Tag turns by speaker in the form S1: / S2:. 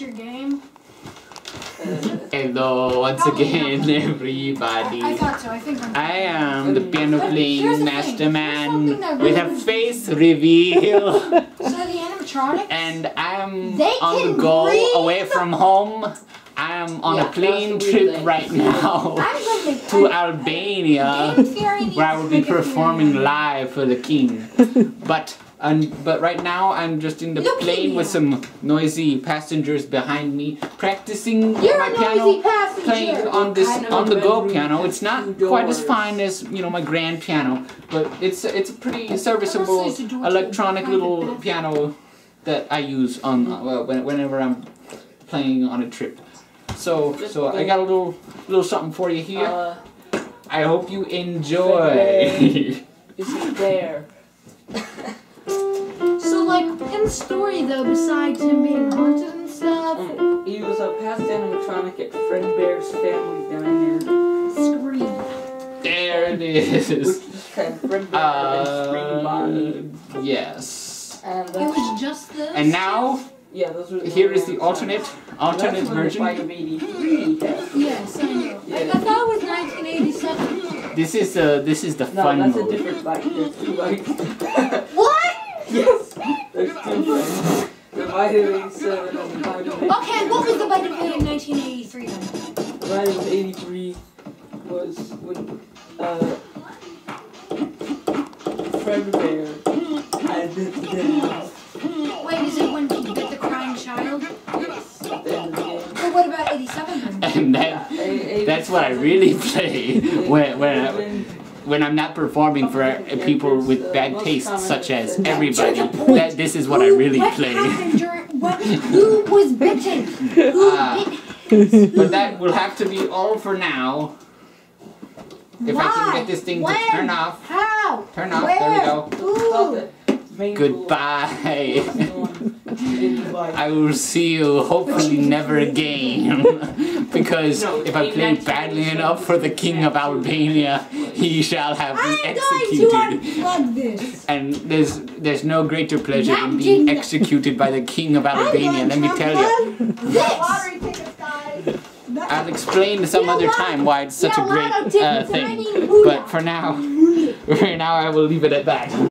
S1: What's your game?
S2: Hello, once again, everybody.
S1: I thought so. I think I'm.
S2: I am the piano playing
S1: the
S2: master man
S1: something that
S2: with a face reveal,
S1: So the animatronics.
S2: and I'm
S1: They
S2: on the go
S1: breathe.
S2: away from home. I'm on
S3: Yeah,
S2: a plane
S3: that's the weird
S2: trip
S3: thing.
S2: right now
S1: to
S2: to Albania,
S1: Game Theory needs
S2: where I will be performing live for the king. But um, but right now I'm just in the plane with some noisy passengers behind me, practicing
S1: You're
S2: my
S1: a
S2: piano.
S1: noisy passenger.
S2: playing on this on the go piano. It's not quite as fine as you know my grand piano, but it's it's a pretty serviceable
S1: Honestly, it's a door to
S2: electronic little piano that I use on uh, whenever I'm playing on a trip. So so I got a little little something for you here.
S3: Uh,
S2: I hope you enjoy.
S3: is he there?
S1: So like in the story though, besides him being haunted and stuff,
S3: Um, he was a past animatronic at Fred Bear's family diner.
S1: scream.
S2: there it is.
S3: Which
S2: is.
S3: is kind of Fredbear and Scream
S2: Uh, yes.
S3: And
S1: It was just this.
S2: And now
S3: yeah, those were the
S2: here is the
S3: ones.
S2: alternate alternate
S3: That's
S2: version.
S3: bite of 83 happened.
S1: Yes, I know. I, I thought it was 1987.
S2: This is uh this is the
S3: No,
S2: fun
S3: that's a different fight. There's two fights. 1987.
S1: Okay, what was the budget for in 1983 then?
S3: Right 83 was when uh, Fredbear I did the dance.
S1: Wait, is it when you get the crying child?
S3: Yes.
S1: Well, what about 87 then?
S2: And that,
S3: yeah,
S2: that's what I really play when, when, I,
S3: when
S2: I'm not performing for people with bad taste, such as everybody. That this is what I really play
S1: happened what, who was bitten? Who
S2: Ah.
S1: bit?
S2: But that will have to be all for now. If I can get this thing
S1: When?
S2: to turn off.
S1: How?
S2: Turn off.
S1: Where?
S2: There we go.
S1: Who?
S2: Goodbye.
S3: Goodbye.
S2: I will see you hopefully never again. because
S3: No,
S2: if I play
S3: eight,
S2: badly enough for the king of Albania, he shall have me
S1: I'm going to
S2: executed.
S1: unplug this.
S2: And there's there's no greater pleasure than being executed by the king of Albania. Let me tell you.
S1: This.
S2: I'll explain some other time why it's such a great uh, thing. But for now, for now I will leave it at that.